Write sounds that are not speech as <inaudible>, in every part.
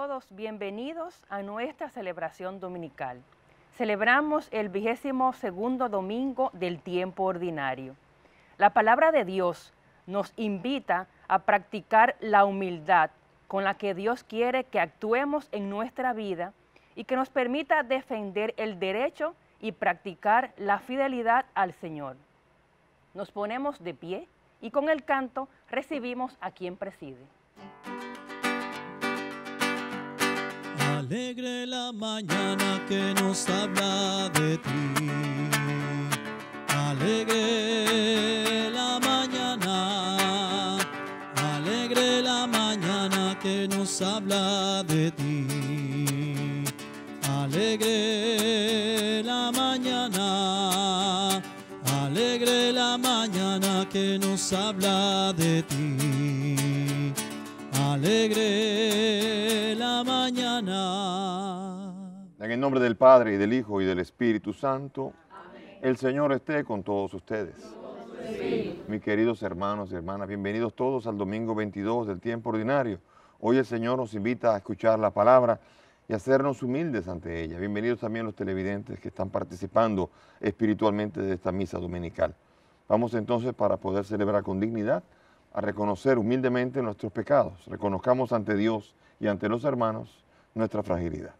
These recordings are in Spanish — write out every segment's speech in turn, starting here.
todos bienvenidos a nuestra celebración dominical. Celebramos el vigésimo segundo domingo del tiempo ordinario. La palabra de Dios nos invita a practicar la humildad con la que Dios quiere que actuemos en nuestra vida y que nos permita defender el derecho y practicar la fidelidad al Señor. Nos ponemos de pie y con el canto recibimos a quien preside. Alegre la mañana que nos habla de ti. Alegre la mañana. Alegre la mañana que nos habla de ti. Alegre la mañana. Alegre la mañana que nos habla de ti. Alegre En el nombre del Padre y del Hijo y del Espíritu Santo, el Señor esté con todos ustedes. Mis queridos hermanos y hermanas, bienvenidos todos al domingo 22 del tiempo ordinario. Hoy el Señor nos invita a escuchar la palabra y hacernos humildes ante ella. Bienvenidos también los televidentes que están participando espiritualmente de esta misa dominical. Vamos entonces para poder celebrar con dignidad a reconocer humildemente nuestros pecados. Reconozcamos ante Dios y ante los hermanos nuestra fragilidad.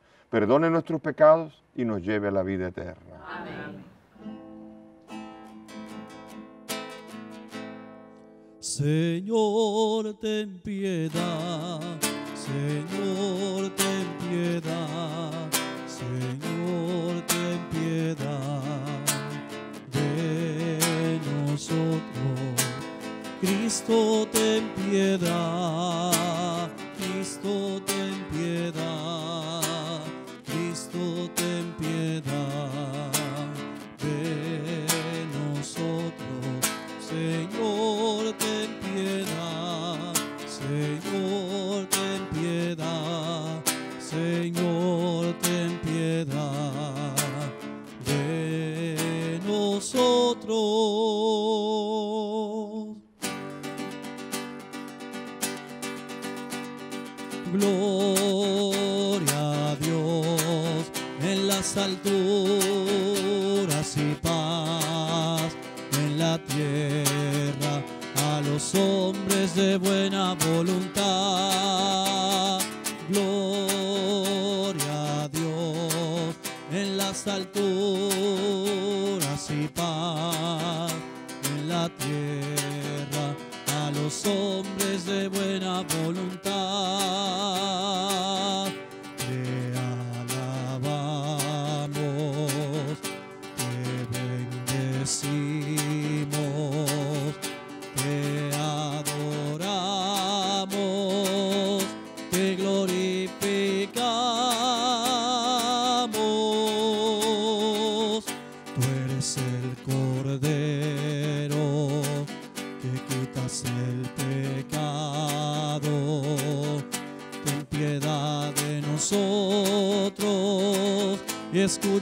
perdone nuestros pecados y nos lleve a la vida eterna. Amén. Señor, ten piedad. Señor, ten piedad. Señor, ten piedad de nosotros. Cristo, ten piedad. Gloria a Dios en las alturas y paz en la tierra a los hombres de buena voluntad.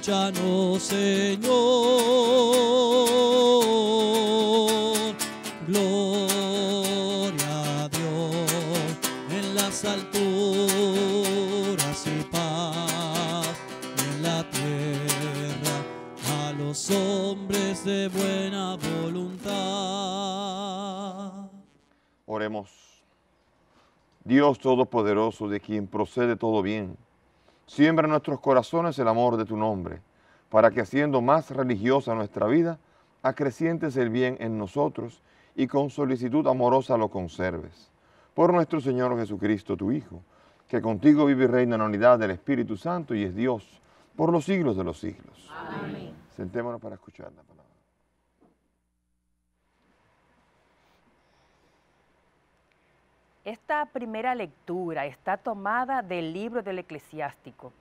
Escúchanos, Señor. Gloria a Dios en las alturas y paz en la tierra a los hombres de buena voluntad. Oremos. Dios Todopoderoso, de quien procede todo bien, siembra en nuestros corazones el amor de tu nombre, para que haciendo más religiosa nuestra vida, acrecientes el bien en nosotros y con solicitud amorosa lo conserves. Por nuestro Señor Jesucristo, tu Hijo, que contigo vive y reina en la unidad del Espíritu Santo y es Dios por los siglos de los siglos. Amén. Sentémonos para escuchar la palabra. Esta primera lectura está tomada del libro del eclesiástico.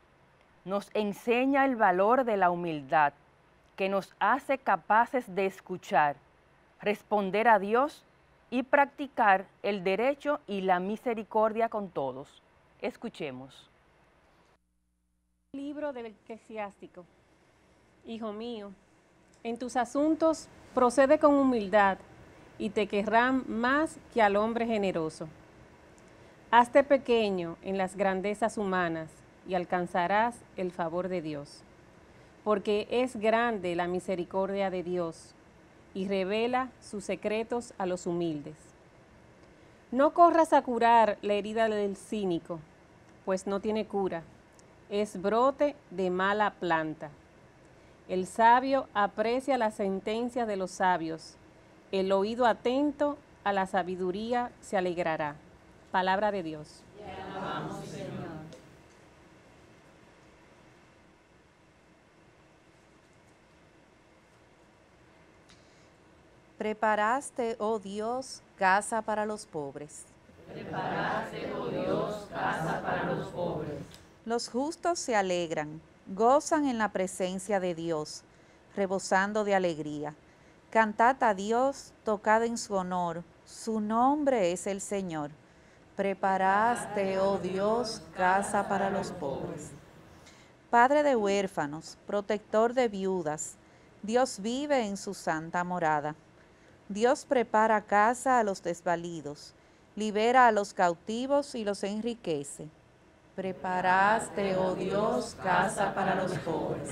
Nos enseña el valor de la humildad que nos hace capaces de escuchar, responder a Dios y practicar el derecho y la misericordia con todos. Escuchemos. Libro del eclesiástico. Hijo mío, en tus asuntos procede con humildad y te querrán más que al hombre generoso. Hazte pequeño en las grandezas humanas y alcanzarás el favor de Dios, porque es grande la misericordia de Dios y revela sus secretos a los humildes. No corras a curar la herida del cínico, pues no tiene cura, es brote de mala planta. El sabio aprecia la sentencia de los sabios, el oído atento a la sabiduría se alegrará. Palabra de Dios. Preparaste, oh Dios, casa para los pobres. Preparaste, oh Dios, casa para los pobres. Los justos se alegran, gozan en la presencia de Dios, rebosando de alegría. Cantad a Dios, tocad en su honor, su nombre es el Señor. Preparaste, oh Dios, casa para los pobres. Padre de huérfanos, protector de viudas, Dios vive en su santa morada. Dios prepara casa a los desvalidos, libera a los cautivos y los enriquece. Preparaste, oh Dios, casa para los pobres.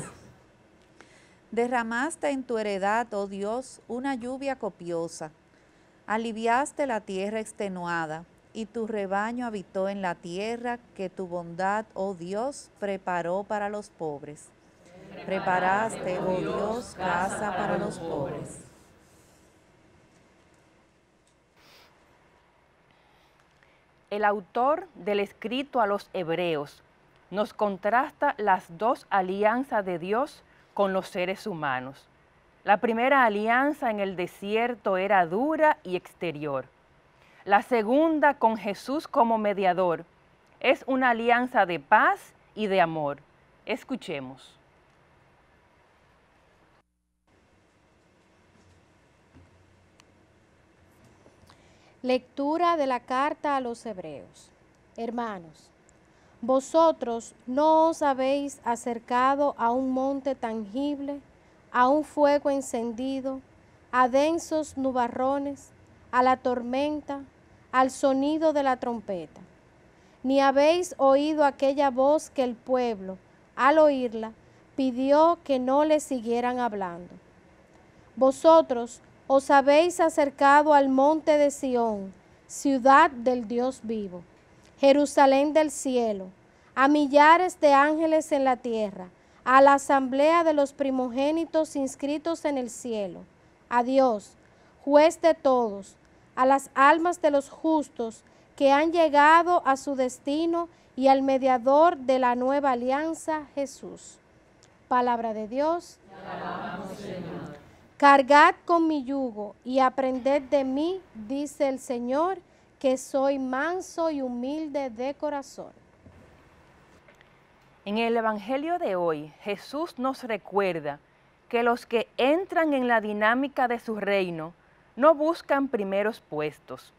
Derramaste en tu heredad, oh Dios, una lluvia copiosa. Aliviaste la tierra extenuada, y tu rebaño habitó en la tierra que tu bondad, oh Dios, preparó para los pobres. Preparaste, oh Dios, casa para los pobres. El autor del escrito a los hebreos nos contrasta las dos alianzas de Dios con los seres humanos. La primera alianza en el desierto era dura y exterior. La segunda, con Jesús como mediador, es una alianza de paz y de amor. Escuchemos. Lectura de la carta a los Hebreos. Hermanos, vosotros no os habéis acercado a un monte tangible, a un fuego encendido, a densos nubarrones, a la tormenta, al sonido de la trompeta. Ni habéis oído aquella voz que el pueblo, al oírla, pidió que no le siguieran hablando. Vosotros os habéis acercado al monte de Sión, ciudad del Dios vivo, Jerusalén del cielo, a millares de ángeles en la tierra, a la asamblea de los primogénitos inscritos en el cielo, a Dios, juez de todos, a las almas de los justos que han llegado a su destino y al mediador de la nueva alianza, Jesús. Palabra de Dios. Cargad con mi yugo y aprended de mí, dice el Señor, que soy manso y humilde de corazón. En el Evangelio de hoy, Jesús nos recuerda que los que entran en la dinámica de su reino no buscan primeros puestos.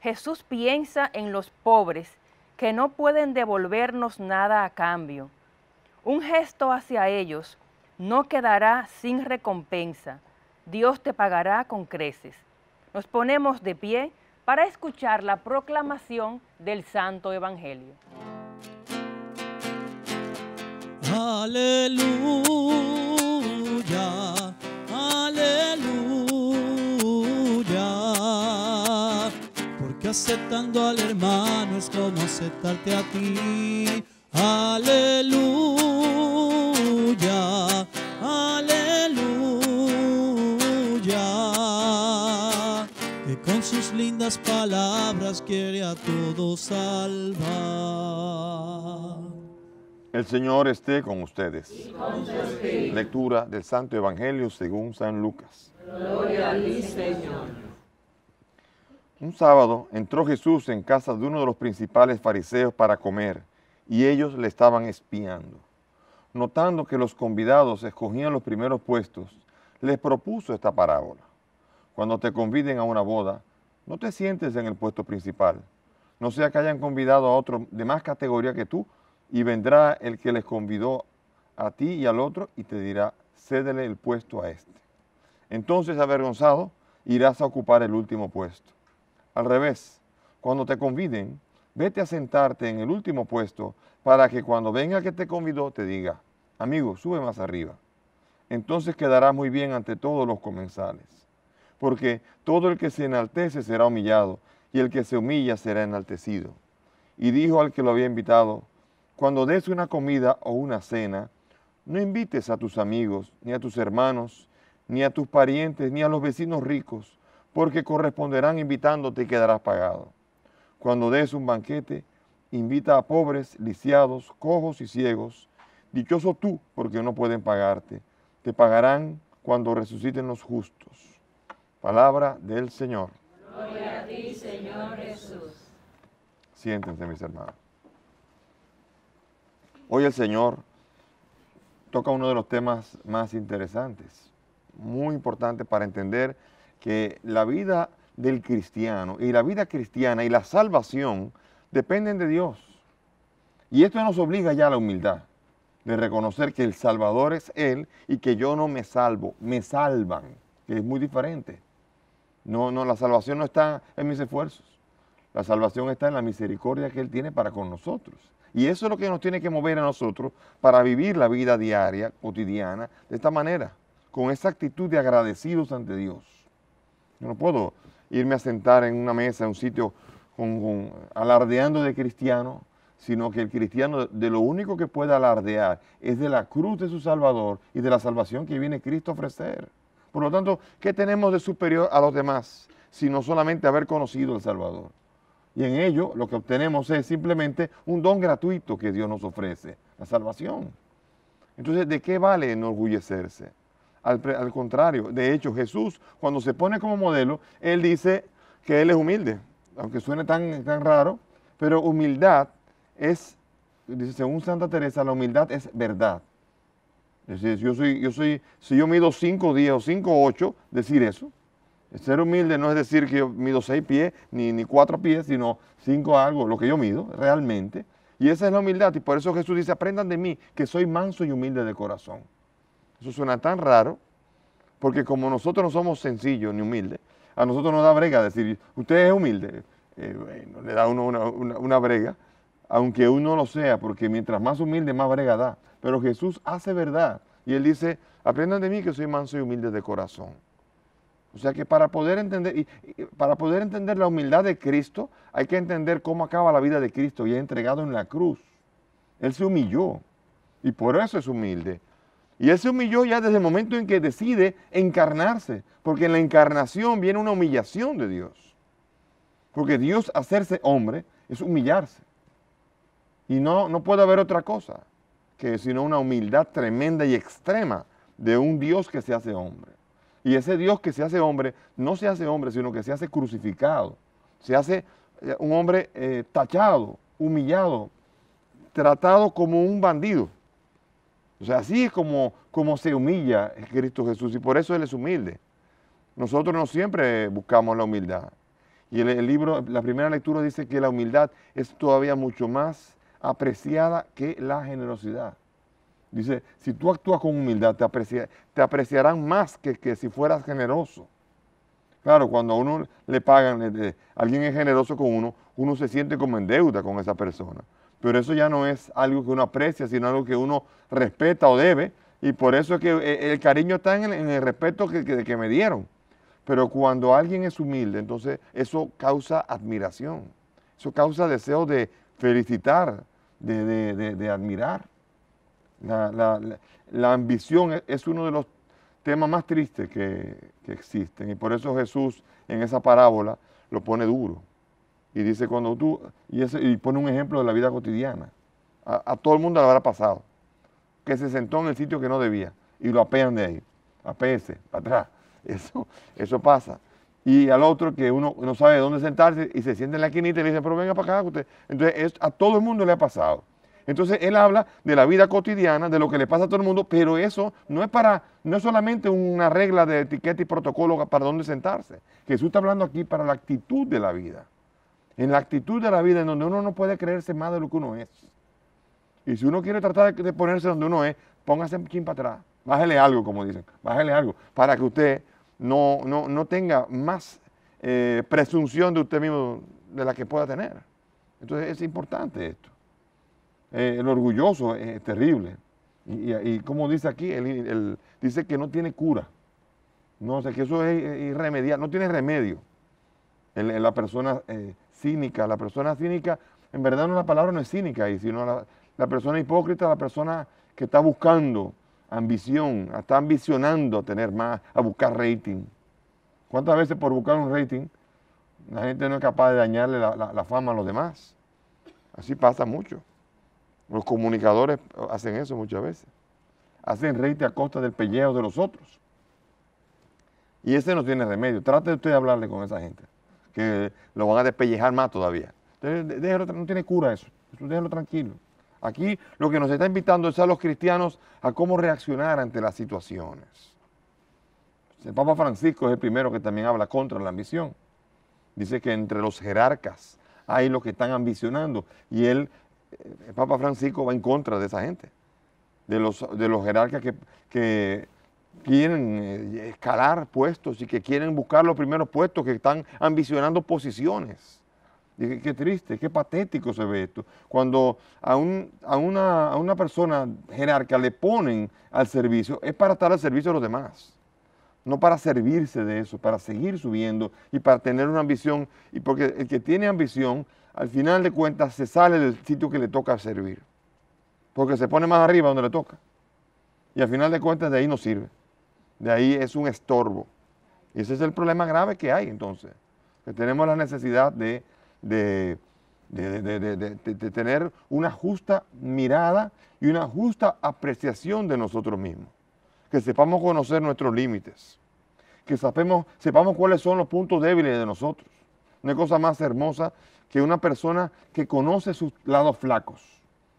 Jesús piensa en los pobres que no pueden devolvernos nada a cambio. Un gesto hacia ellos no quedará sin recompensa Dios te pagará con creces. Nos ponemos de pie para escuchar la proclamación del Santo Evangelio. Aleluya, aceptando al hermano es como aceptarte a ti. Aleluya, con sus lindas palabras quiere a todos salvar. El Señor esté con ustedes. Lectura del Santo Evangelio según San Lucas. Gloria a ti, Señor. Un sábado entró Jesús en casa de uno de los principales fariseos para comer y ellos le estaban espiando. Notando que los convidados escogían los primeros puestos, les propuso esta parábola. Cuando te conviden a una boda, no te sientes en el puesto principal, no sea que hayan convidado a otro de más categoría que tú y vendrá el que les convidó a ti y al otro y te dirá, cédele el puesto a este. Entonces, avergonzado, irás a ocupar el último puesto. Al revés, cuando te conviden, vete a sentarte en el último puesto para que cuando venga que te convidó te diga, amigo, sube más arriba. Entonces quedarás muy bien ante todos los comensales. Porque todo el que se enaltece será humillado y el que se humilla será enaltecido. Y dijo al que lo había invitado, cuando des una comida o una cena, no invites a tus amigos, ni a tus hermanos, ni a tus parientes, ni a los vecinos ricos, porque corresponderán invitándote y quedarás pagado. Cuando des un banquete, invita a pobres, lisiados, cojos y ciegos. Dichoso tú, porque no pueden pagarte. Te pagarán cuando resuciten los justos. Palabra del Señor. Gloria a ti, Señor Jesús. Siéntense, mis hermanos. Hoy el Señor toca uno de los temas más interesantes, muy importante para entender que la vida del cristiano y la vida cristiana y la salvación dependen de Dios. Y esto nos obliga ya a la humildad, de reconocer que el Salvador es Él y que yo no me salvo, me salvan, que es muy diferente. No, no, la salvación no está en mis esfuerzos. La salvación está en la misericordia que Él tiene para con nosotros. Y eso es lo que nos tiene que mover a nosotros para vivir la vida diaria, cotidiana, de esta manera, con esa actitud de agradecidos ante Dios. Yo no puedo irme a sentar en una mesa, en un sitio, con, alardeando de cristiano, sino que el cristiano de lo único que puede alardear es de la cruz de su Salvador y de la salvación que viene Cristo a ofrecer. Por lo tanto, ¿qué tenemos de superior a los demás? Sino solamente haber conocido al Salvador. Y en ello lo que obtenemos es simplemente un don gratuito que Dios nos ofrece, la salvación. Entonces, ¿de qué vale enorgullecerse? Al, contrario, de hecho Jesús cuando se pone como modelo, Él dice que Él es humilde, aunque suene tan, tan raro, pero humildad es, dice según Santa Teresa, la humildad es verdad. Es decir, yo soy, yo soy, si yo mido 5 10 o 5 8, decir eso. Ser humilde no es decir que yo mido 6 pies ni, ni 4 pies, sino 5 algo, lo que yo mido realmente. Y esa es la humildad. Y por eso Jesús dice, aprendan de mí, que soy manso y humilde de corazón. Eso suena tan raro, porque como nosotros no somos sencillos ni humildes, a nosotros nos da brega decir, usted es humilde. Eh, bueno, le da uno una, brega, aunque uno lo sea, porque mientras más humilde, más brega da. Pero Jesús hace verdad. Y Él dice, aprendan de mí que soy manso y humilde de corazón. O sea que para poder entender, y, para poder entender la humildad de Cristo, hay que entender cómo acaba la vida de Cristo y ha entregado en la cruz. Él se humilló y por eso es humilde. Y él se humilló ya desde el momento en que decide encarnarse, porque en la encarnación viene una humillación de Dios. Porque Dios hacerse hombre es humillarse. Y no, no puede haber otra cosa que sino una humildad tremenda y extrema de un Dios que se hace hombre. Y ese Dios que se hace hombre no se hace hombre, sino que se hace crucificado. Se hace eh, un hombre eh, tachado, humillado, tratado como un bandido. O sea, así es como, como se humilla Cristo Jesús y por eso Él es humilde. Nosotros no siempre buscamos la humildad. Y el, libro, la primera lectura dice que la humildad es todavía mucho más apreciada que la generosidad. Dice, si tú actúas con humildad, te, te apreciarán más que, que, si fueras generoso. Claro, cuando a uno le pagan, alguien es generoso con uno, uno se siente como en deuda con esa persona. Pero eso ya no es algo que uno aprecia, sino algo que uno respeta o debe. Y por eso es que eh, el cariño está en el, respeto que, que, me dieron. Pero cuando alguien es humilde, entonces eso causa admiración. Eso causa deseo de felicitar, de, admirar. La, ambición es, uno de los temas más tristes que, que existen. Y por eso Jesús en esa parábola lo pone duro. Y dice, cuando tú, y, pone un ejemplo de la vida cotidiana. A, todo el mundo le habrá pasado. Que se sentó en el sitio que no debía y lo apean de ahí. Apéese, para atrás. <laughs> Eso, eso pasa. Y, y al otro que uno no sabe dónde sentarse y se siente en la esquinita y le dice, pero venga para acá. Usted. Entonces a todo el mundo le ha pasado. Entonces él habla de la vida cotidiana, de lo que le pasa a todo el mundo, pero eso no es para, no es solamente una regla de etiqueta y protocolo para dónde sentarse. Jesús está hablando aquí para la actitud de la vida. En la actitud de la vida en donde uno no puede creerse más de lo que uno es. Y si uno quiere tratar de ponerse donde uno es, póngase un chin para atrás. Bájele algo, como dicen. Bájele algo. Para que usted no, no, tenga más eh, presunción de usted mismo de la que pueda tener. Entonces es importante esto. Eh, el orgulloso es terrible. Y, como dice aquí, él, dice que no tiene cura. No sé, que eso es irremediable, no tiene remedio. La persona eh, cínica, la persona cínica, en verdad no la palabra no es cínica ahí, sino la, la persona hipócrita, la persona que está buscando ambición, está ambicionando tener más, a buscar rating. ¿Cuántas veces por buscar un rating la gente no es capaz de dañarle la, fama a los demás? Así pasa mucho. Los comunicadores hacen eso muchas veces. Hacen rating a costa del pellejo de los otros. Y ese no tiene remedio. Trate usted de hablarle con esa gente, que lo van a despellejar más todavía. Déjelo, no tiene cura eso. Déjelo tranquilo. Aquí lo que nos está invitando es a los cristianos a cómo reaccionar ante las situaciones. El Papa Francisco es el primero que también habla contra la ambición. Dice que entre los jerarcas hay los que están ambicionando y él, el Papa Francisco va en contra de esa gente, de los, de los jerarcas que, que quieren eh, escalar puestos y que quieren buscar los primeros puestos, que están ambicionando posiciones qué triste, qué patético se ve esto. Cuando a, una, persona jerarca le ponen al servicio, es para estar al servicio de los demás. No para servirse de eso, para seguir subiendo y para tener una ambición. Y porque el que tiene ambición, al final de cuentas, se sale del sitio que le toca servir. Porque se pone más arriba donde le toca. Y al final de cuentas, de ahí no sirve. De ahí es un estorbo. Y ese es el problema grave que hay entonces. Que tenemos la necesidad de tener una justa mirada y una justa apreciación de nosotros mismos. Que sepamos conocer nuestros límites. Que sepamos, sepamos cuáles son los puntos débiles de nosotros. No hay cosa más hermosa que una persona que conoce sus lados flacos.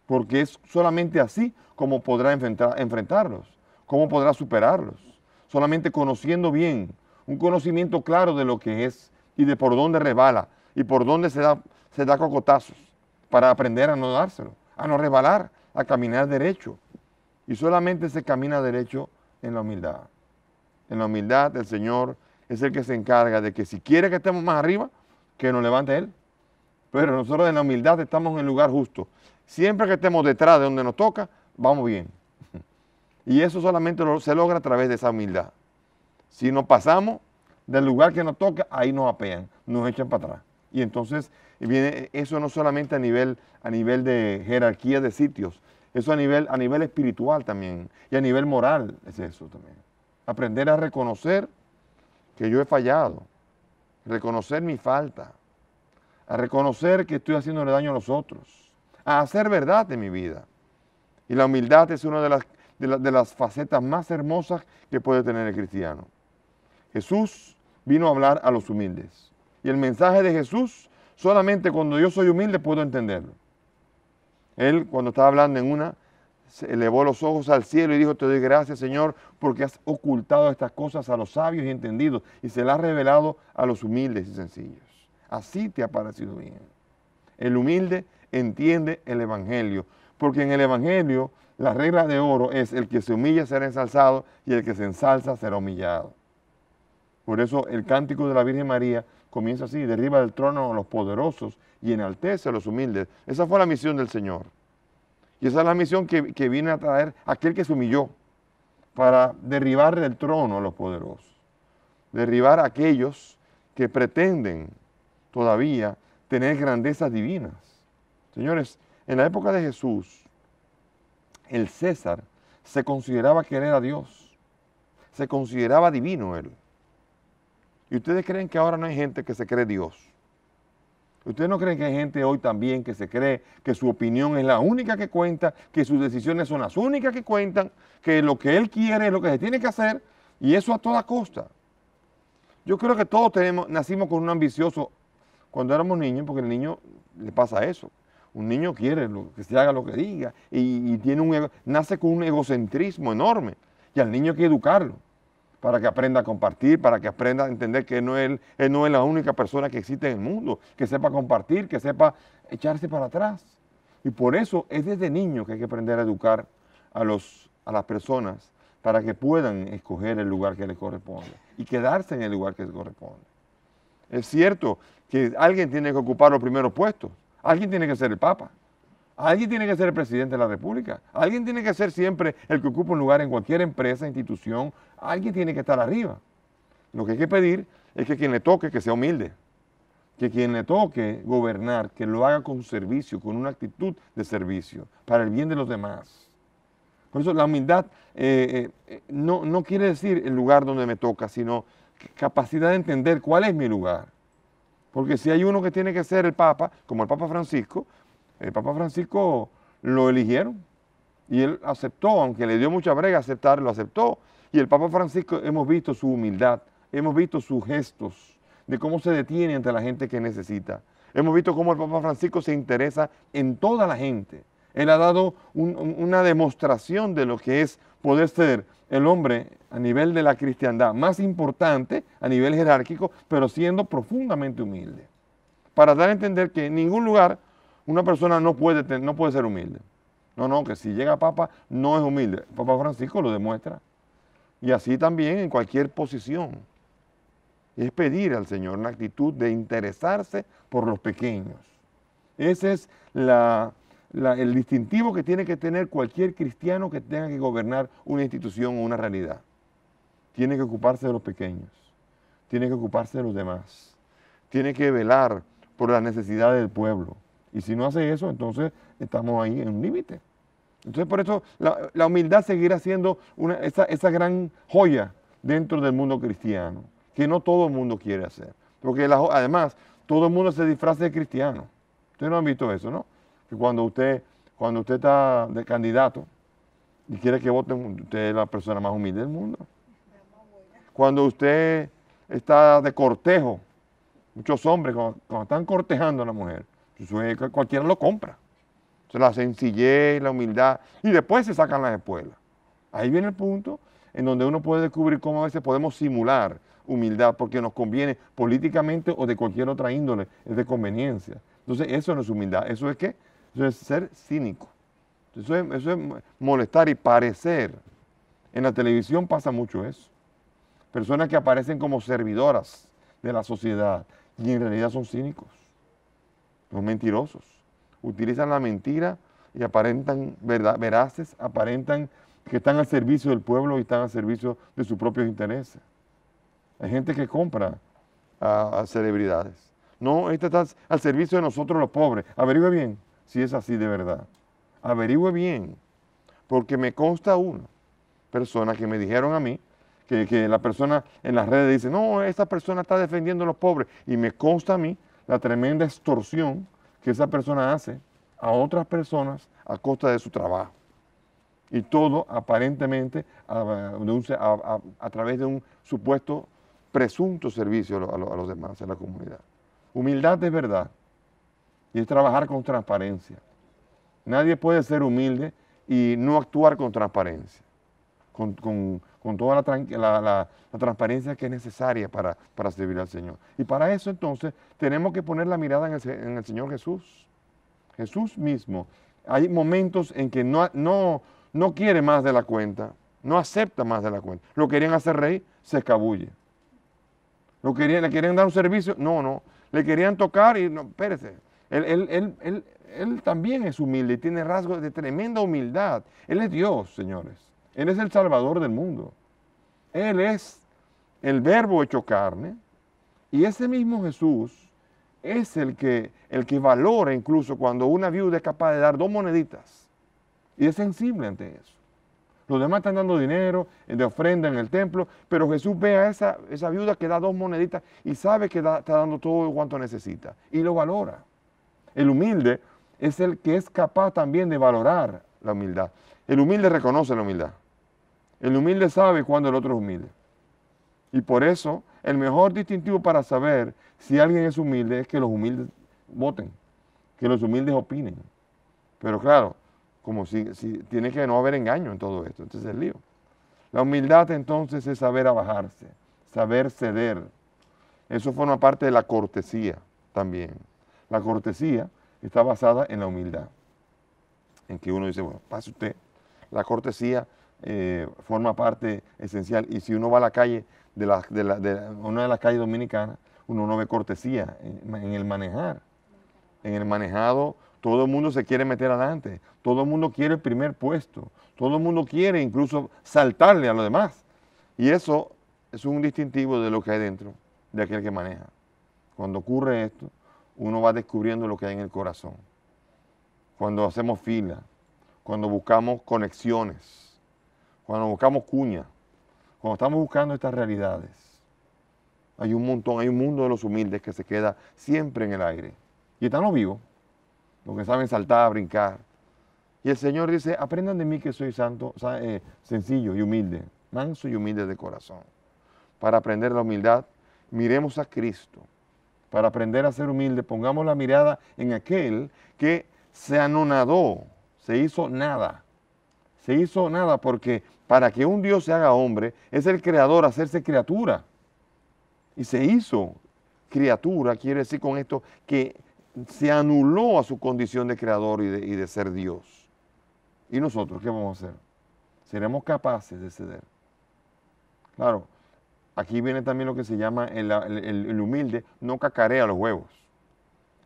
Porque es solamente así como podrá enfrentar, enfrentarlos, cómo podrá superarlos. Solamente conociendo bien, un conocimiento claro de lo que es y de por dónde rebala y por dónde se da, se da cocotazos para aprender a no dárselo, a no rebalar, a caminar derecho. Y solamente se camina derecho en la humildad. En la humildad el Señor es el que se encarga de que si quiere que estemos más arriba, que nos levante Él. Pero nosotros en la humildad estamos en el lugar justo. Siempre que estemos detrás de donde nos toca, vamos bien. Y eso solamente se logra a través de esa humildad. Si nos pasamos del lugar que nos toca, ahí nos apean, nos echan para atrás. Y entonces viene eso no solamente a nivel, a nivel de jerarquía de sitios, eso a nivel, a nivel espiritual también y a nivel moral es eso también. Aprender a reconocer que yo he fallado, reconocer mi falta, a reconocer que estoy haciéndole daño a los otros, a hacer verdad de mi vida. Y la humildad es una de las, de las facetas más hermosas que puede tener el cristiano. Jesús vino a hablar a los humildes. Y el mensaje de Jesús, solamente cuando yo soy humilde puedo entenderlo. Él, cuando estaba hablando en una, se elevó los ojos al cielo y dijo, te doy gracias, Señor, porque has ocultado estas cosas a los sabios y entendidos y se las has revelado a los humildes y sencillos. Así te ha parecido bien. El humilde entiende el Evangelio, porque en el Evangelio la regla de oro es el que se humilla será ensalzado y el que se ensalza será humillado. Por eso el cántico de la Virgen María comienza así, derriba del trono a los poderosos y enaltece a los humildes. Esa fue la misión del Señor. Y esa es la misión que, viene a traer aquel que se humilló para derribar del trono a los poderosos. Derribar a aquellos que pretenden todavía tener grandezas divinas. Señores, en la época de Jesús, el César se consideraba querer a Dios, se consideraba divino él. ¿Y ustedes creen que ahora no hay gente que se cree Dios? ¿Ustedes no creen que hay gente hoy también que se cree que su opinión es la única que cuenta, que sus decisiones son las únicas que cuentan, que lo que él quiere es lo que se tiene que hacer y eso a toda costa? Yo creo que todos tenemos, nacimos con un ambicioso cuando éramos niños, porque el niño le pasa eso. Un niño quiere que se haga lo que diga y, tiene un nace con un egocentrismo enorme. Y al niño hay que educarlo para que aprenda a compartir, para que aprenda a entender que no él, él no es la única persona que existe en el mundo, que sepa compartir, que sepa echarse para atrás. Y por eso es desde niño que hay que aprender a educar a, los, a las personas para que puedan escoger el lugar que les corresponde y quedarse en el lugar que les corresponde. Es cierto que alguien tiene que ocupar los primeros puestos, alguien tiene que ser el Papa, alguien tiene que ser el presidente de la República, alguien tiene que ser siempre el que ocupa un lugar en cualquier empresa, institución, alguien tiene que estar arriba. Lo que hay que pedir es que quien le toque, que sea humilde, que quien le toque gobernar, que lo haga con servicio, con una actitud de servicio, para el bien de los demás. Por eso la humildad eh, eh, no, no quiere decir el lugar donde me toca, sino capacidad de entender cuál es mi lugar. Porque si hay uno que tiene que ser el Papa, como el Papa Francisco, el Papa Francisco lo eligieron y él aceptó, aunque le dio mucha brega aceptar, lo aceptó. Y el Papa Francisco hemos visto su humildad, hemos visto sus gestos de cómo se detiene ante la gente que necesita. Hemos visto cómo el Papa Francisco se interesa en toda la gente. Él ha dado una demostración de lo que es poder ser el hombre a nivel de la cristiandad más importante, a nivel jerárquico, pero siendo profundamente humilde. Para dar a entender que en ningún lugar una persona no puede, no puede ser humilde. No, no, que si llega Papa no es humilde. Papa Francisco lo demuestra. Y así también en cualquier posición. Es pedir al Señor una actitud de interesarse por los pequeños. Ese es la, el distintivo que tiene que tener cualquier cristiano que tenga que gobernar una institución o una realidad. Tiene que ocuparse de los pequeños, tiene que ocuparse de los demás, tiene que velar por las necesidades del pueblo. Y si no hace eso, entonces estamos ahí en un límite. Entonces por eso la, humildad seguirá siendo una, esa, esa gran joya dentro del mundo cristiano, que no todo el mundo quiere hacer. Porque además, todo el mundo se disfraza de cristiano. Ustedes no han visto eso, ¿no? Que cuando usted, cuando usted está de candidato y quiere que voten, usted es la persona más humilde del mundo. Cuando usted está de cortejo, muchos hombres cuando, están cortejando a la mujer, cualquiera lo compra. la sencillez, la humildad, y después se sacan las espuelas. Ahí viene el punto en donde uno puede descubrir cómo a veces podemos simular humildad porque nos conviene políticamente o de cualquier otra índole, es de conveniencia. Entonces, eso no es humildad, eso es que eso es ser cínico. Eso es, molestar y parecer. En la televisión pasa mucho eso. Personas que aparecen como servidoras de la sociedad y en realidad son cínicos. Son mentirosos. Utilizan la mentira y aparentan veraces, aparentan que están al servicio del pueblo y están al servicio de sus propios intereses. Hay gente que compra a, celebridades. No, este está al servicio de nosotros los pobres. Averigüe bien si es así de verdad. Averigüe bien, porque me consta una persona que me dijeron a mí, que, la persona en las redes dice, no, esa persona está defendiendo a los pobres, y me consta a mí la tremenda extorsión que esa persona hace a otras personas a costa de su trabajo. Y todo aparentemente a, través de un supuesto presunto servicio a, a los demás, a la comunidad. Humildad de verdad y es trabajar con transparencia. Nadie puede ser humilde y no actuar con transparencia, con, toda la, transparencia que es necesaria para, servir al Señor. Y para eso entonces tenemos que poner la mirada en el, Señor Jesús. Jesús mismo. Hay momentos en que no, no, no quiere más de la cuenta, no acepta más de la cuenta. Lo querían hacer rey, se escabulle. Lo querían, le querían dar un servicio, no, no. Le querían tocar y no, espérese, él, también es humilde y tiene rasgos de tremenda humildad. Él es Dios, señores. Él es el Salvador del mundo. Él es el verbo hecho carne. Y ese mismo Jesús es el que, el que valora incluso cuando una viuda es capaz de dar dos moneditas. Y es sensible ante eso. Los demás están dando dinero de ofrenda en el templo, pero Jesús ve a esa, esa viuda que da dos moneditas y sabe que está dando todo cuanto necesita. Y lo valora. El humilde es el que es capaz también de valorar la humildad. El humilde reconoce la humildad. El humilde sabe cuando el otro es humilde. Y por eso el mejor distintivo para saber si alguien es humilde es que los humildes voten, que los humildes opinen. Pero claro, como si, tiene que no haber engaño en todo esto, este es el lío. La humildad entonces es saber abajarse, saber ceder. Eso forma parte de la cortesía también. La cortesía está basada en la humildad, en que uno dice, bueno, pase usted. La cortesía eh, forma parte esencial y si uno va a la calle de, la, de, una de las calles dominicanas, uno no ve cortesía en, en el manejar. En el manejado todo el mundo se quiere meter adelante, todo el mundo quiere el primer puesto, todo el mundo quiere incluso saltarle a los demás. Y eso es un distintivo de lo que hay dentro de aquel que maneja. Cuando ocurre esto, uno va descubriendo lo que hay en el corazón. Cuando hacemos fila, cuando buscamos conexiones, cuando buscamos cuña, cuando estamos buscando estas realidades. Hay un montón, hay un mundo de los humildes que se queda siempre en el aire. Y están los vivos, los que saben saltar, brincar, y el Señor dice, aprendan de mí que soy santo, eh, sencillo y humilde, manso y humilde de corazón. Para aprender la humildad, miremos a Cristo. Para aprender a ser humilde, pongamos la mirada en aquel que se anonadó, se hizo nada. Se hizo nada porque para que un Dios se haga hombre, es el creador hacerse criatura. Y se hizo criatura, quiere decir con esto que se anuló a su condición de creador y de ser Dios. ¿Y nosotros qué vamos a hacer? ¿Seremos capaces de ceder? Claro, aquí viene también lo que se llama el, humilde, no cacarea los huevos.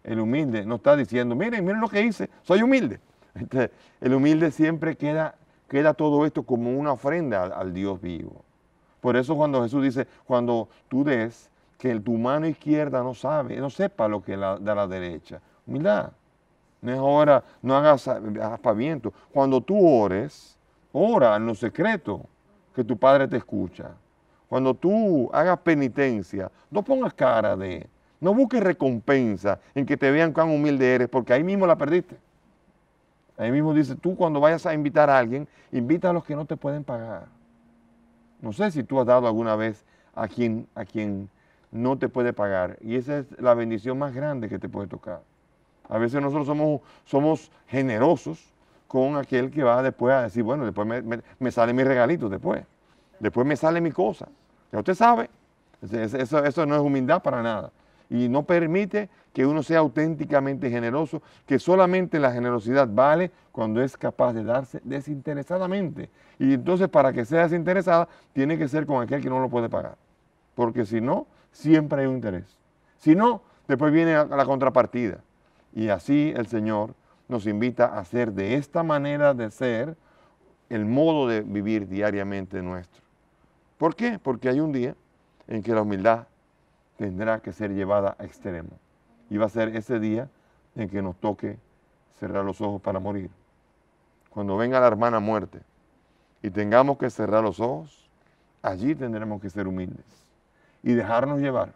El humilde no está diciendo, miren, miren lo que hice, soy humilde. <laughs> Este, el humilde siempre queda, queda todo esto como una ofrenda al, Dios vivo. Por eso cuando Jesús dice, cuando tú des, que tu mano izquierda no sabe, no sepa lo que da la derecha. Humildad. No es hora, no hagas aspaviento. Cuando tú ores, ora en lo secreto, que tu Padre te escucha. Cuando tú hagas penitencia, no pongas cara de, no busques recompensa en que te vean cuán humilde eres, porque ahí mismo la perdiste. Ahí mismo dice, tú cuando vayas a invitar a alguien, invita a los que no te pueden pagar. No sé si tú has dado alguna vez a quien, a quien no te puede pagar. Y esa es la bendición más grande que te puede tocar. A veces nosotros somos, somos generosos con aquel que va después a decir, bueno, después me, sale mi regalito, después. Después me sale mi cosa. Ya usted sabe, eso, eso no es humildad para nada. Y no permite que uno sea auténticamente generoso, que solamente la generosidad vale cuando es capaz de darse desinteresadamente. Y entonces para que sea desinteresada, tiene que ser con aquel que no lo puede pagar. Porque si no, siempre hay un interés. Si no, después viene la contrapartida. Y así el Señor nos invita a hacer de esta manera de ser el modo de vivir diariamente nuestro. ¿Por qué? Porque hay un día en que la humildad tendrá que ser llevada a extremo. Y va a ser ese día en que nos toque cerrar los ojos para morir. Cuando venga la hermana muerte y tengamos que cerrar los ojos, allí tendremos que ser humildes y dejarnos llevar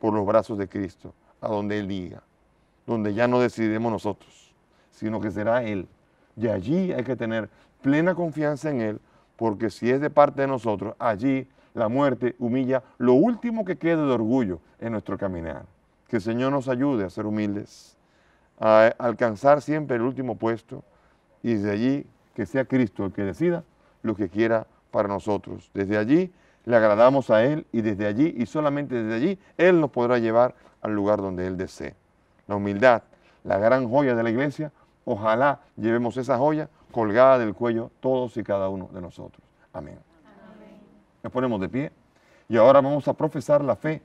por los brazos de Cristo a donde Él diga donde ya no decidimos nosotros, sino que será Él. Y allí hay que tener plena confianza en Él, porque si es de parte de nosotros, allí la muerte humilla lo último que quede de orgullo en nuestro caminar. Que el Señor nos ayude a ser humildes, a alcanzar siempre el último puesto y desde allí que sea Cristo el que decida lo que quiera para nosotros. Desde allí le agradamos a Él y desde allí y solamente desde allí Él nos podrá llevar al lugar donde Él desee la humildad, la gran joya de la iglesia, ojalá llevemos esa joya colgada del cuello todos y cada uno de nosotros. Amén. Nos ponemos de pie y ahora vamos a profesar la fe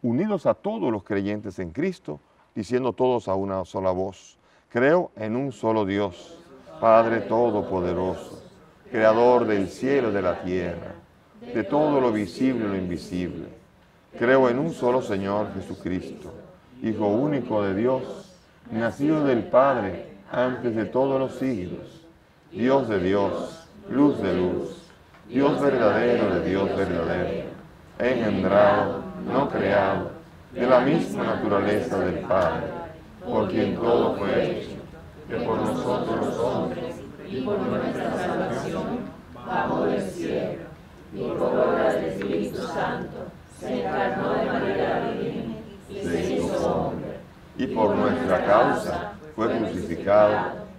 unidos a todos los creyentes en Cristo, diciendo todos a una sola voz, creo en un solo Dios, Padre Todopoderoso, Creador del cielo y de la tierra, de todo lo visible y lo invisible. Creo en un solo Señor Jesucristo Hijo único de Dios, nacido del Padre antes de todos los siglos, Dios de Dios, luz de luz, Dios verdadero de Dios verdadero, engendrado, no creado, de la misma naturaleza del Padre, por quien todo fue hecho, que por nosotros los hombres y por nuestra salvación bajó del cielo, y por obra del Espíritu Santo se encarnó de María Virgen y se hizo hombre, y por nuestra causa fue crucificado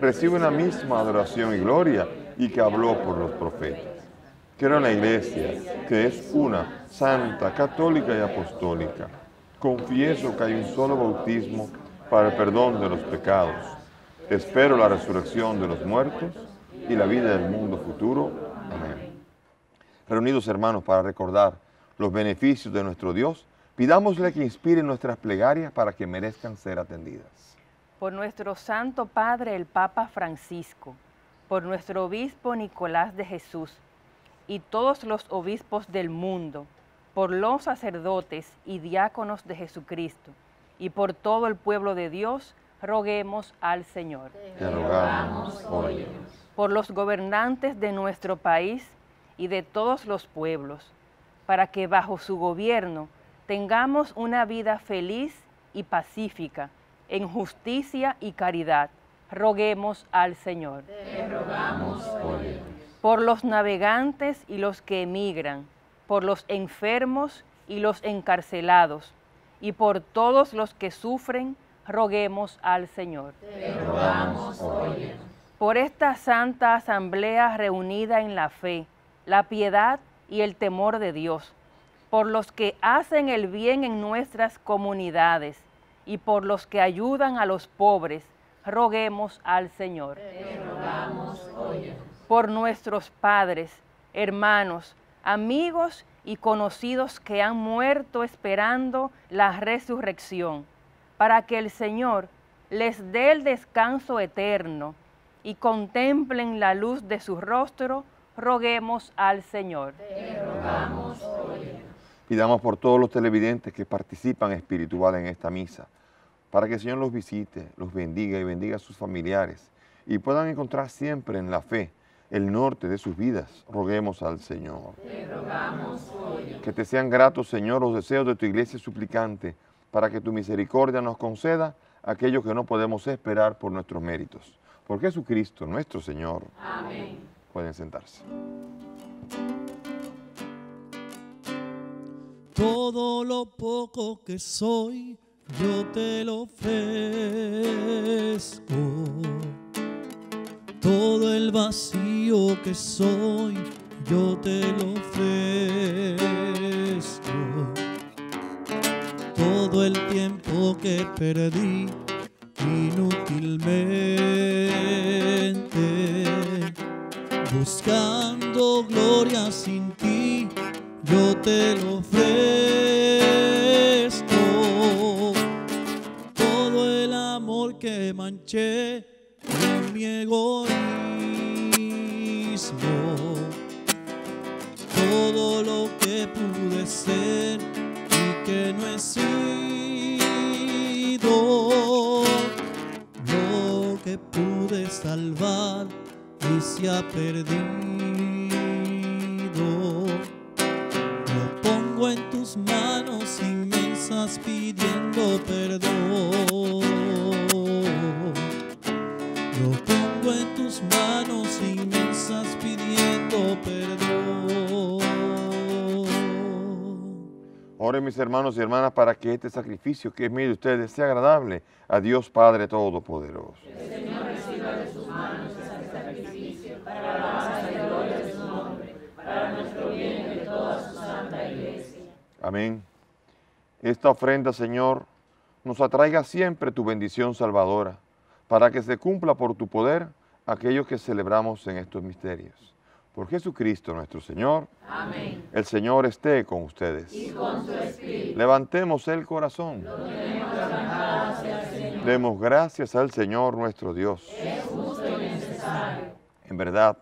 recibe la misma adoración y gloria y que habló por los profetas. Quiero la iglesia, que es una, santa, católica y apostólica. Confieso que hay un solo bautismo para el perdón de los pecados. Espero la resurrección de los muertos y la vida del mundo futuro. Amén. Reunidos hermanos para recordar los beneficios de nuestro Dios, pidámosle que inspire nuestras plegarias para que merezcan ser atendidas. Por nuestro Santo Padre el Papa Francisco, por nuestro Obispo Nicolás de Jesús y todos los obispos del mundo, por los sacerdotes y diáconos de Jesucristo y por todo el pueblo de Dios, roguemos al Señor. Te rogamos, hoy. Por los gobernantes de nuestro país y de todos los pueblos, para que bajo su gobierno tengamos una vida feliz y pacífica, en justicia y caridad. Roguemos al Señor. Te rogamos, hoy. Por los navegantes y los que emigran, por los enfermos y los encarcelados, y por todos los que sufren, roguemos al Señor. Te rogamos, hoy. Por esta santa asamblea reunida en la fe, la piedad y el temor de Dios, por los que hacen el bien en nuestras comunidades y por los que ayudan a los pobres, roguemos al Señor. Te rogamos, hoy. Por nuestros padres, hermanos, amigos y conocidos que han muerto esperando la resurrección, para que el Señor les dé el descanso eterno y contemplen la luz de su rostro, roguemos al Señor. Te rogamos, hoy. Pidamos por todos los televidentes que participan espiritual en esta misa, para que el Señor los visite, los bendiga y bendiga a sus familiares y puedan encontrar siempre en la fe el norte de sus vidas. Roguemos al Señor. Te rogamos, hoy. Que te sean gratos, Señor, los deseos de tu iglesia suplicante, para que tu misericordia nos conceda aquello que no podemos esperar por nuestros méritos. Por Jesucristo, nuestro Señor. Amén. Pueden sentarse. Todo lo poco que soy, yo te lo ofrezco. Todo el vacío que soy, yo te lo ofrezco. Todo el tiempo que perdí inútilmente, buscando gloria sin ti, yo te lo ofrezco. Manché en mi egoísmo, todo lo que pude ser y que no he sido, lo que pude salvar y se ha perdido. Lo pongo en tus manos inmensas pidiendo perdón. Tus manos inmensas pidiendo perdón. Oren mis hermanos y hermanas para que este sacrificio que es mío de ustedes sea agradable a Dios Padre Todopoderoso. Amén. Esta ofrenda, Señor, nos atraiga siempre tu bendición salvadora, para que se cumpla por tu poder aquello que celebramos en estos misterios. Por Jesucristo nuestro Señor, Amén. el Señor esté con ustedes. Y con su espíritu. Levantemos el corazón. Tenemos levantado hacia el Señor. Demos gracias al Señor nuestro Dios. Es justo y necesario. En verdad,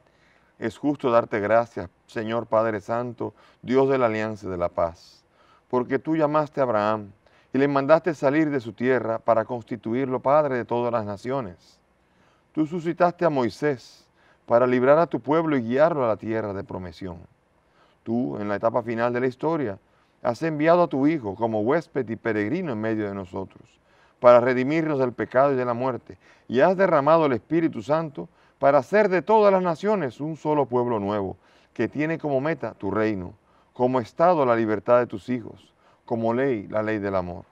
es justo darte gracias, Señor Padre Santo, Dios de la alianza y de la paz, porque tú llamaste a Abraham y le mandaste salir de su tierra para constituirlo padre de todas las naciones. Tú suscitaste a Moisés para librar a tu pueblo y guiarlo a la tierra de promesión. Tú, en la etapa final de la historia, has enviado a tu Hijo como huésped y peregrino en medio de nosotros, para redimirnos del pecado y de la muerte, y has derramado el Espíritu Santo para hacer de todas las naciones un solo pueblo nuevo, que tiene como meta tu reino, como estado la libertad de tus hijos, como ley la ley del amor.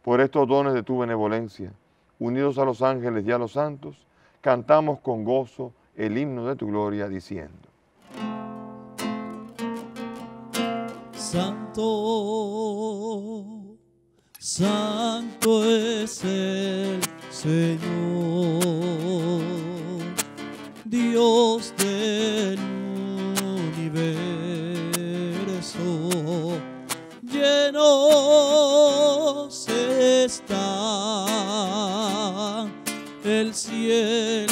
Por estos dones de tu benevolencia, unidos a los ángeles y a los santos, cantamos con gozo el himno de tu gloria diciendo. Santo, santo es el Señor, Dios del universo, llenos cielo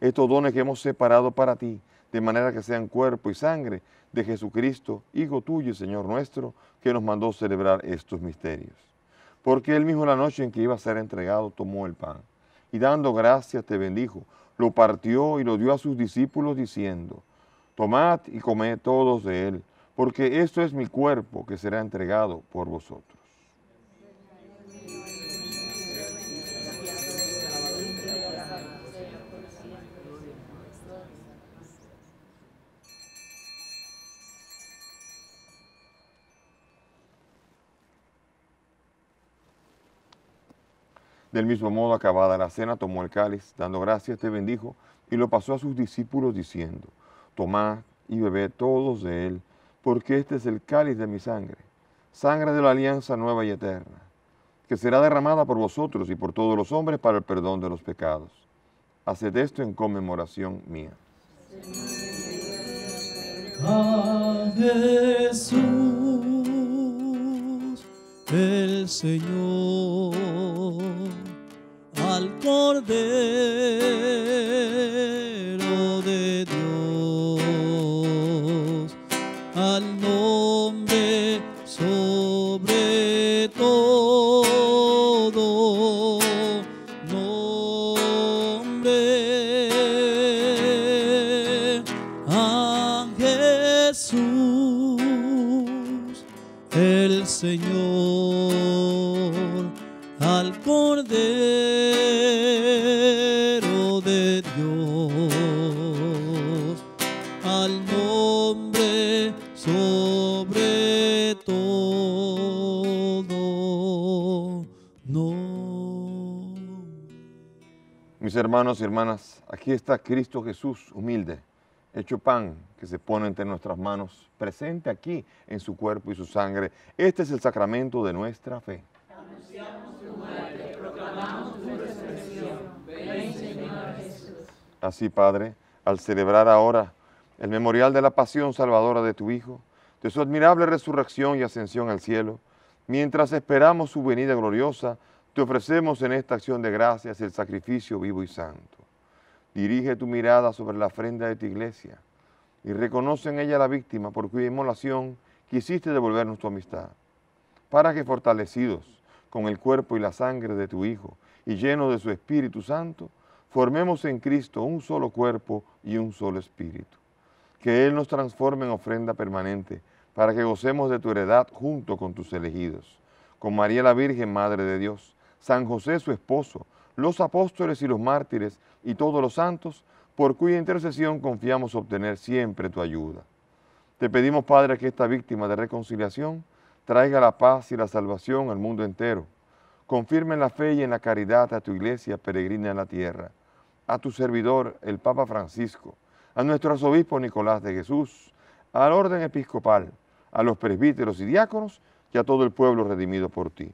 estos dones que hemos separado para ti, de manera que sean cuerpo y sangre de Jesucristo, Hijo tuyo y Señor nuestro, que nos mandó celebrar estos misterios. Porque él mismo la noche en que iba a ser entregado tomó el pan, y dando gracias te bendijo, lo partió y lo dio a sus discípulos diciendo, Tomad y comed todos de él, porque esto es mi cuerpo que será entregado por vosotros. Del mismo modo, acabada la cena, tomó el cáliz, dando gracias, te bendijo, y lo pasó a sus discípulos diciendo, Tomad y bebed todos de él, porque este es el cáliz de mi sangre, sangre de la alianza nueva y eterna, que será derramada por vosotros y por todos los hombres para el perdón de los pecados. Haced esto en conmemoración mía. Jesús el Señor, Cordero Hermanos y hermanas, aquí está Cristo Jesús, humilde, hecho pan que se pone entre nuestras manos, presente aquí en su cuerpo y su sangre. Este es el sacramento de nuestra fe. Así, Padre, al celebrar ahora el memorial de la pasión salvadora de tu Hijo, de su admirable resurrección y ascensión al cielo, mientras esperamos su venida gloriosa, te ofrecemos en esta acción de gracias el sacrificio vivo y santo. Dirige tu mirada sobre la ofrenda de tu iglesia y reconoce en ella la víctima por cuya inmolación quisiste devolvernos tu amistad, para que fortalecidos con el cuerpo y la sangre de tu Hijo y llenos de su Espíritu Santo, formemos en Cristo un solo cuerpo y un solo espíritu. Que Él nos transforme en ofrenda permanente para que gocemos de tu heredad junto con tus elegidos. con María la Virgen, Madre de Dios, San José su esposo, los apóstoles y los mártires y todos los santos, por cuya intercesión confiamos obtener siempre tu ayuda. Te pedimos, Padre, que esta víctima de reconciliación traiga la paz y la salvación al mundo entero. Confirme en la fe y en la caridad a tu iglesia peregrina en la tierra, a tu servidor, el Papa Francisco, a nuestro arzobispo Nicolás de Jesús, al orden episcopal, a los presbíteros y diáconos y a todo el pueblo redimido por ti.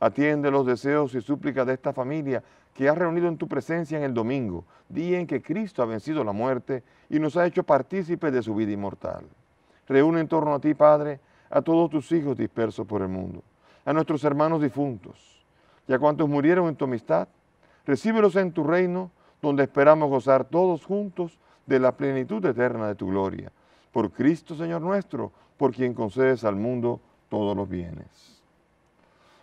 Atiende los deseos y súplicas de esta familia que has reunido en tu presencia en el domingo, día en que Cristo ha vencido la muerte y nos ha hecho partícipes de su vida inmortal. Reúne en torno a ti, Padre, a todos tus hijos dispersos por el mundo, a nuestros hermanos difuntos y a cuantos murieron en tu amistad. Recíbelos en tu reino, donde esperamos gozar todos juntos de la plenitud eterna de tu gloria. Por Cristo, Señor nuestro, por quien concedes al mundo todos los bienes.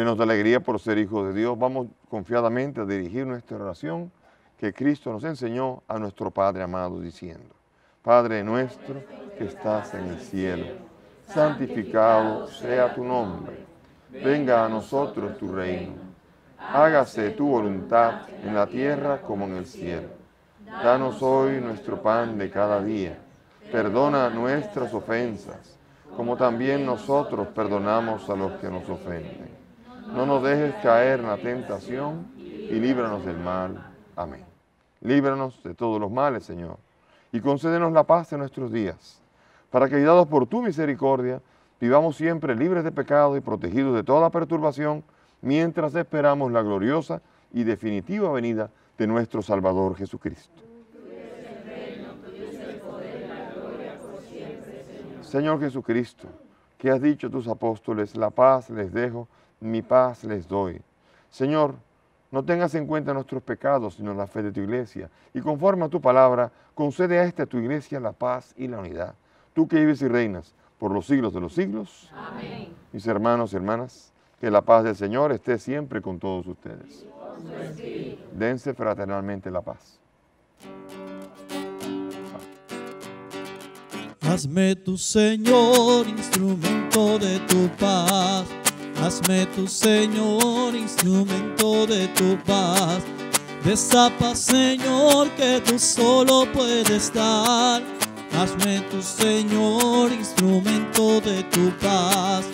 Llenos de alegría por ser hijos de Dios, vamos confiadamente a dirigir nuestra oración que Cristo nos enseñó a nuestro Padre amado diciendo, Padre nuestro que estás en el cielo, santificado sea tu nombre, venga a nosotros tu reino, hágase tu voluntad en la tierra como en el cielo. Danos hoy nuestro pan de cada día, perdona nuestras ofensas, como también nosotros perdonamos a los que nos ofenden. No nos dejes caer en la tentación y líbranos del mal. Amén. Líbranos de todos los males, Señor, y concédenos la paz en nuestros días, para que, ayudados por tu misericordia, vivamos siempre libres de pecado y protegidos de toda perturbación, mientras esperamos la gloriosa y definitiva venida de nuestro Salvador Jesucristo. Señor Jesucristo, que has dicho a tus apóstoles, la paz les dejo, mi paz les doy. Señor, no tengas en cuenta nuestros pecados, sino la fe de tu iglesia. Y conforme a tu palabra, concede a esta tu iglesia la paz y la unidad. Tú que vives y reinas por los siglos de los siglos. Amén. Mis hermanos y hermanas, que la paz del Señor esté siempre con todos ustedes. Dense fraternalmente la paz. Hazme tu Señor instrumento de tu paz. Hazme tu Señor instrumento de tu paz. De esa paz, Señor, que tú solo puedes dar. Hazme tu Señor instrumento de tu paz.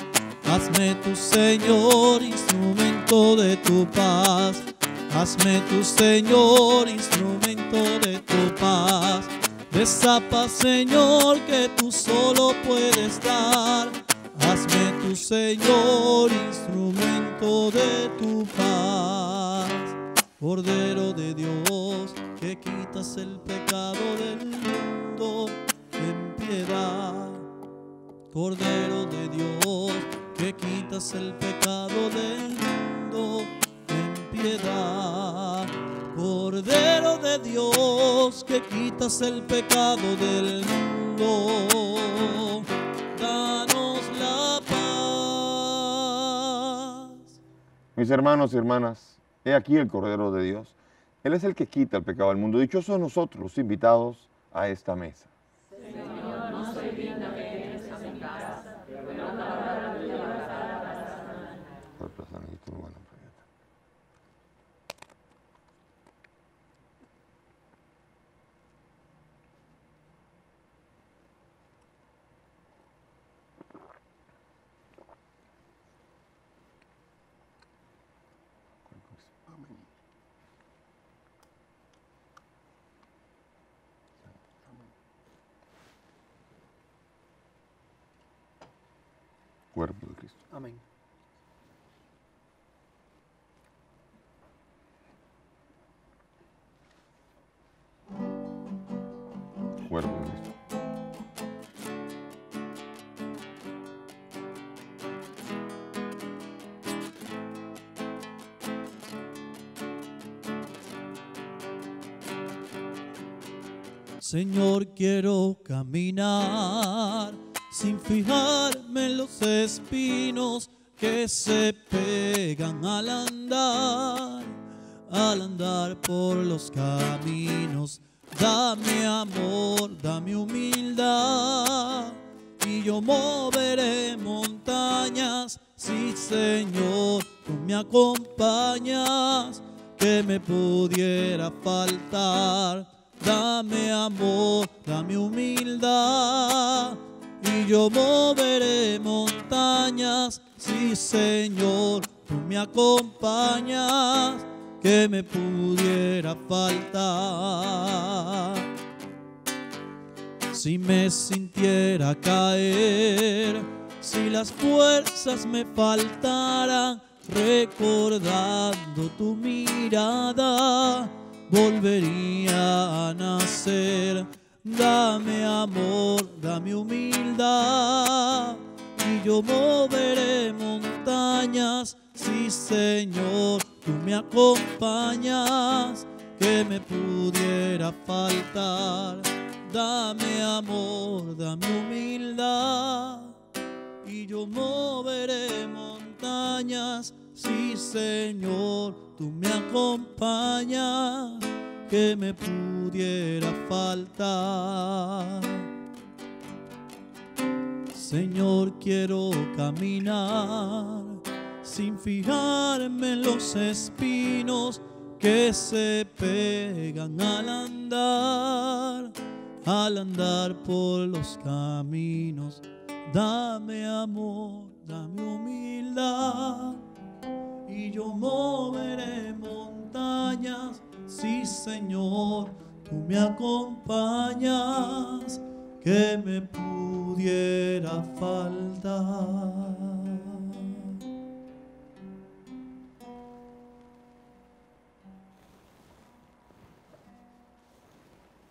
Hazme tu Señor instrumento de tu paz. Hazme tu Señor instrumento de tu paz. De esa paz, Señor, que tú solo puedes dar. Tu Señor instrumento de tu paz. Cordero de Dios, que quitas el pecado del mundo, ten piedad. Cordero de Dios, que quitas el pecado del mundo, ten piedad. Cordero de Dios, que quitas el pecado del mundo, danos Mis hermanos y hermanas, he aquí el Cordero de Dios. Él es el que quita el pecado del mundo. Dichosos nosotros, los invitados a esta mesa. cuerpo de Señor, quiero caminar sin fijar en los espinos que se pegan al andar, al andar por los caminos. Dame amor, dame humildad y yo moveré montañas. Sí, Señor, tú me acompañas, que me pudiera faltar. Dame amor, dame humildad y yo moveré montañas. Sí, Señor, tú me acompañas, que me pudiera faltar. Si me sintiera caer, si las fuerzas me faltaran, recordando tu mirada, volvería a nacer. Dame amor, dame humildad, y yo moveré montañas. Sí, Señor, tú me acompañas, que me pudiera faltar. Dame amor, dame humildad, y yo moveré montañas. Sí, Señor, tú me acompañas, que me pudiera faltar. Señor, quiero caminar sin fijarme en los espinos que se pegan al andar, al andar por los caminos. Dame amor, dame humildad y yo moveré montañas. Sí, Señor, tú me acompañas, que me pudiera faltar.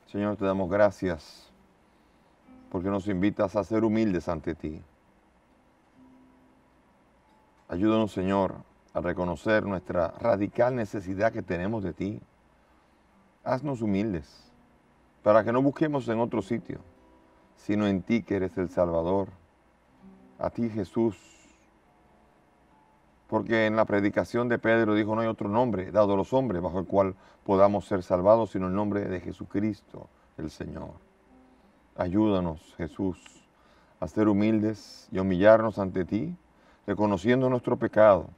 Señor, te damos gracias porque nos invitas a ser humildes ante ti. Ayúdanos, Señor, a reconocer nuestra radical necesidad que tenemos de ti. Haznos humildes para que no busquemos en otro sitio, sino en ti que eres el Salvador, a ti Jesús. Porque en la predicación de Pedro dijo, no hay otro nombre dado a los hombres bajo el cual podamos ser salvados, sino el nombre de Jesucristo, el Señor. Ayúdanos, Jesús, a ser humildes y humillarnos ante ti, reconociendo nuestro pecado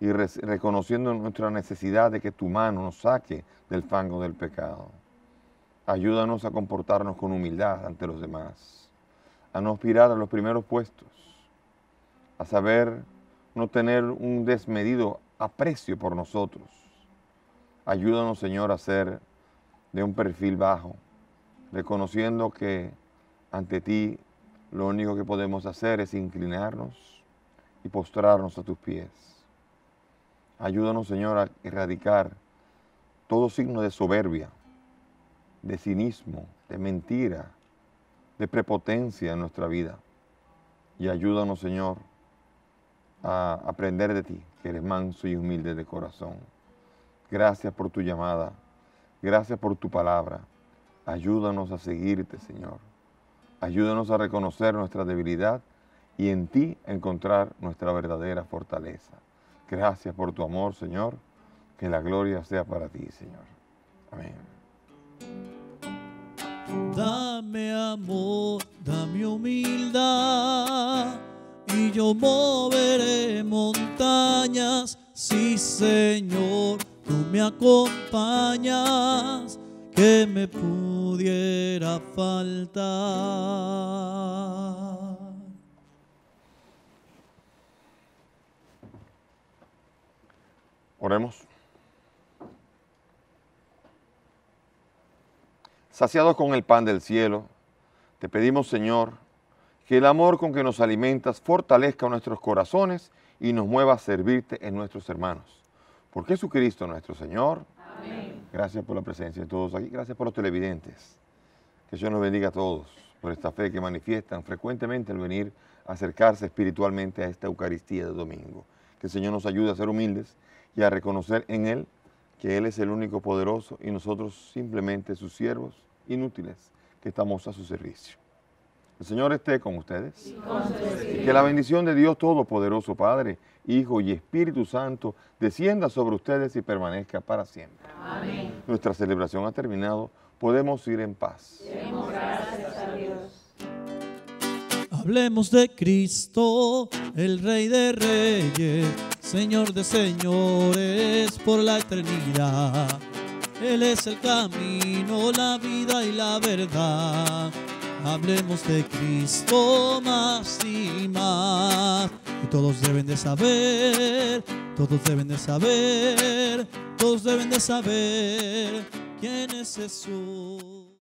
y re reconociendo nuestra necesidad de que tu mano nos saque del fango del pecado. Ayúdanos a comportarnos con humildad ante los demás, a no aspirar a los primeros puestos, a saber no tener un desmedido aprecio por nosotros. Ayúdanos, Señor, a ser de un perfil bajo, reconociendo que ante ti lo único que podemos hacer es inclinarnos y postrarnos a tus pies. Ayúdanos, Señor, a erradicar todo signo de soberbia, de cinismo, de mentira, de prepotencia en nuestra vida. Y ayúdanos, Señor, a aprender de ti, que eres manso y humilde de corazón. Gracias por tu llamada. Gracias por tu palabra. Ayúdanos a seguirte, Señor. Ayúdanos a reconocer nuestra debilidad y en ti encontrar nuestra verdadera fortaleza. Gracias por tu amor, Señor. Que la gloria sea para ti, Señor. Amén. Dame amor, dame humildad y yo moveré montañas. Sí, Señor, tú me acompañas, que me pudiera faltar. Oremos. Saciados con el pan del cielo, te pedimos, Señor, que el amor con que nos alimentas fortalezca nuestros corazones y nos mueva a servirte en nuestros hermanos. Por Jesucristo nuestro Señor. Amén. Gracias por la presencia de todos aquí. Gracias por los televidentes. Que Dios nos bendiga a todos por esta fe que manifiestan frecuentemente al venir a acercarse espiritualmente a esta Eucaristía de domingo. Que el Señor nos ayude a ser humildes y a reconocer en Él que Él es el único poderoso y nosotros simplemente sus siervos inútiles que estamos a su servicio. El Señor esté con ustedes. Y que la bendición de Dios Todopoderoso, Padre, Hijo y Espíritu Santo, descienda sobre ustedes y permanezca para siempre. Amén. Nuestra celebración ha terminado. Podemos ir en paz. Demos gracias a Dios. Hablemos de Cristo, el Rey de Reyes, Señor de Señores, por la eternidad. Él es el camino, la vida y la verdad. Hablemos de Cristo más y más. Y todos deben de saber, todos deben de saber, todos deben de saber quién es Jesús.